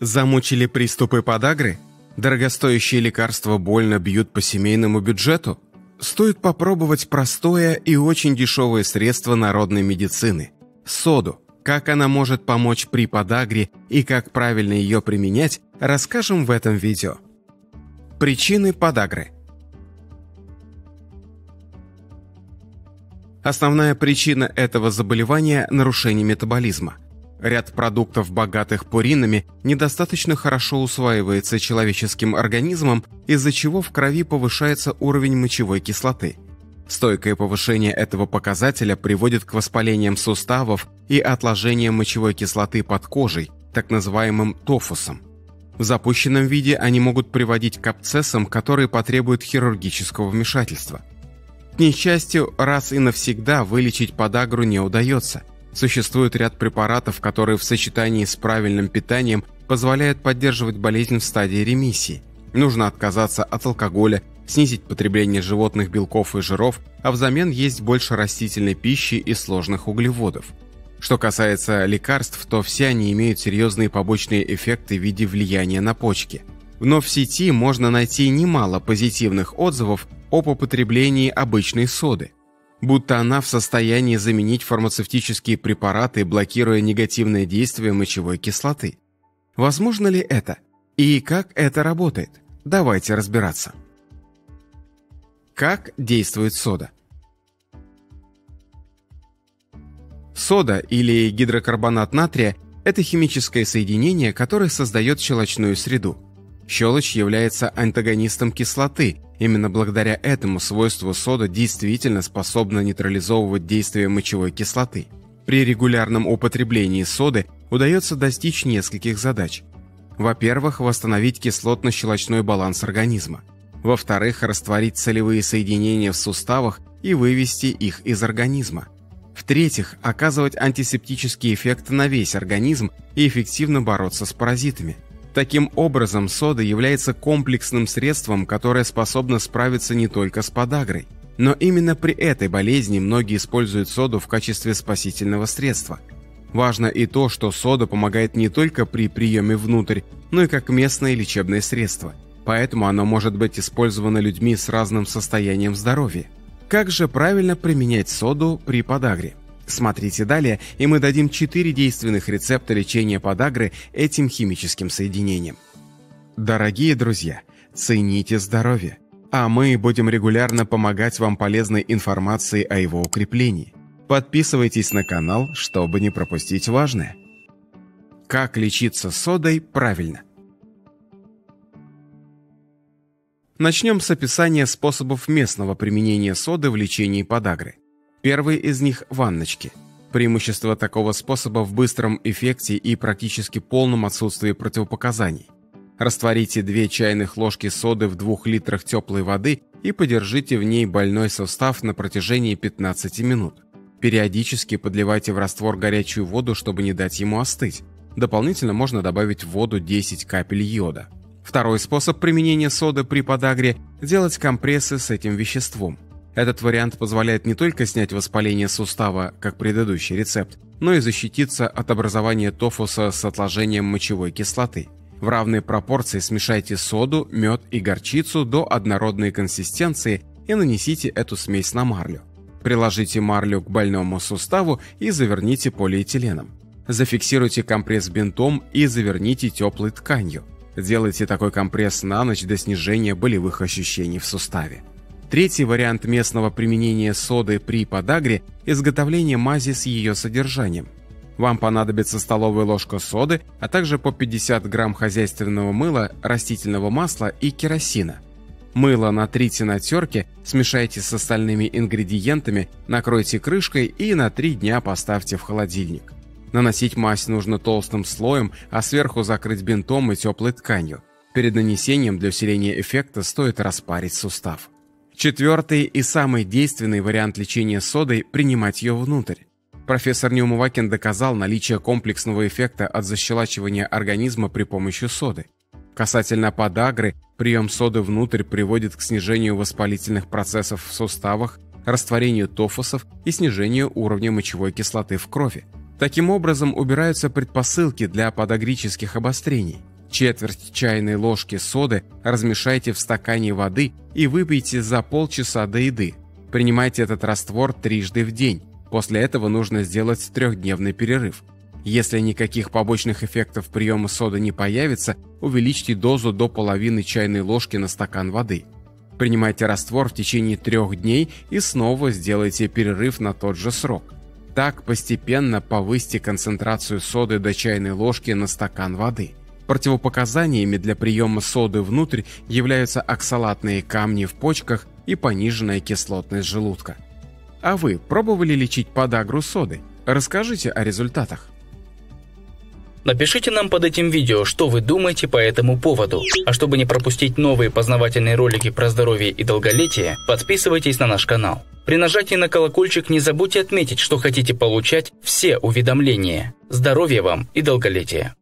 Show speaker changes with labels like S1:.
S1: Замучили приступы подагры? Дорогостоящие лекарства больно бьют по семейному бюджету? Стоит попробовать простое и очень дешевое средство народной медицины – соду. Как она может помочь при подагре и как правильно ее применять, расскажем в этом видео. Причины подагры. Основная причина этого заболевания – нарушение метаболизма – Ряд продуктов, богатых пуринами, недостаточно хорошо усваивается человеческим организмом, из-за чего в крови повышается уровень мочевой кислоты. Стойкое повышение этого показателя приводит к воспалениям суставов и отложениям мочевой кислоты под кожей, так называемым тофусом. В запущенном виде они могут приводить к абсцессам, которые потребуют хирургического вмешательства. К несчастью, раз и навсегда вылечить подагру не удается – Существует ряд препаратов, которые в сочетании с правильным питанием позволяют поддерживать болезнь в стадии ремиссии. Нужно отказаться от алкоголя, снизить потребление животных белков и жиров, а взамен есть больше растительной пищи и сложных углеводов. Что касается лекарств, то все они имеют серьезные побочные эффекты в виде влияния на почки. Но в сети можно найти немало позитивных отзывов об употреблении обычной соды будто она в состоянии заменить фармацевтические препараты, блокируя негативное действие мочевой кислоты. Возможно ли это? И как это работает? Давайте разбираться. Как действует сода? Сода или гидрокарбонат натрия – это химическое соединение, которое создает щелочную среду. Щелочь является антагонистом кислоты – Именно благодаря этому свойству сода действительно способна нейтрализовывать действие мочевой кислоты. При регулярном употреблении соды удается достичь нескольких задач. Во-первых, восстановить кислотно-щелочной баланс организма. Во-вторых, растворить солевые соединения в суставах и вывести их из организма. В-третьих, оказывать антисептический эффект на весь организм и эффективно бороться с паразитами – Таким образом, сода является комплексным средством, которое способно справиться не только с подагрой. Но именно при этой болезни многие используют соду в качестве спасительного средства. Важно и то, что сода помогает не только при приеме внутрь, но и как местное лечебное средство. Поэтому оно может быть использовано людьми с разным состоянием здоровья. Как же правильно применять соду при подагре? Смотрите далее, и мы дадим 4 действенных рецепта лечения подагры этим химическим соединением. Дорогие друзья, цените здоровье, а мы будем регулярно помогать вам полезной информацией о его укреплении. Подписывайтесь на канал, чтобы не пропустить важное. Как лечиться содой правильно? Начнем с описания способов местного применения соды в лечении подагры. Первый из них – ванночки. Преимущество такого способа в быстром эффекте и практически полном отсутствии противопоказаний. Растворите 2 чайных ложки соды в 2 литрах теплой воды и подержите в ней больной сустав на протяжении 15 минут. Периодически подливайте в раствор горячую воду, чтобы не дать ему остыть. Дополнительно можно добавить в воду 10 капель йода. Второй способ применения соды при подагре – делать компрессы с этим веществом – этот вариант позволяет не только снять воспаление сустава, как предыдущий рецепт, но и защититься от образования тофуса с отложением мочевой кислоты. В равной пропорции смешайте соду, мед и горчицу до однородной консистенции и нанесите эту смесь на марлю. Приложите марлю к больному суставу и заверните полиэтиленом. Зафиксируйте компресс бинтом и заверните теплой тканью. Делайте такой компресс на ночь до снижения болевых ощущений в суставе. Третий вариант местного применения соды при подагре – изготовление мази с ее содержанием. Вам понадобится столовая ложка соды, а также по 50 грамм хозяйственного мыла, растительного масла и керосина. Мыло натрите на терке, смешайте с остальными ингредиентами, накройте крышкой и на 3 дня поставьте в холодильник. Наносить мазь нужно толстым слоем, а сверху закрыть бинтом и теплой тканью. Перед нанесением для усиления эффекта стоит распарить сустав. Четвертый и самый действенный вариант лечения содой – принимать ее внутрь. Профессор Неумывакин доказал наличие комплексного эффекта от защелачивания организма при помощи соды. Касательно подагры, прием соды внутрь приводит к снижению воспалительных процессов в суставах, растворению тофусов и снижению уровня мочевой кислоты в крови. Таким образом, убираются предпосылки для подагрических обострений. Четверть чайной ложки соды размешайте в стакане воды и выпейте за полчаса до еды. Принимайте этот раствор трижды в день. После этого нужно сделать трехдневный перерыв. Если никаких побочных эффектов приема соды не появится, увеличьте дозу до половины чайной ложки на стакан воды. Принимайте раствор в течение трех дней и снова сделайте перерыв на тот же срок. Так постепенно повысьте концентрацию соды до чайной ложки на стакан воды. Противопоказаниями для приема соды внутрь являются оксалатные камни в почках и пониженная кислотность желудка. А вы пробовали лечить подагру соды? Расскажите о результатах.
S2: Напишите нам под этим видео, что вы думаете по этому поводу. А чтобы не пропустить новые познавательные ролики про здоровье и долголетие, подписывайтесь на наш канал. При нажатии на колокольчик не забудьте отметить, что хотите получать все уведомления. Здоровья вам и долголетия!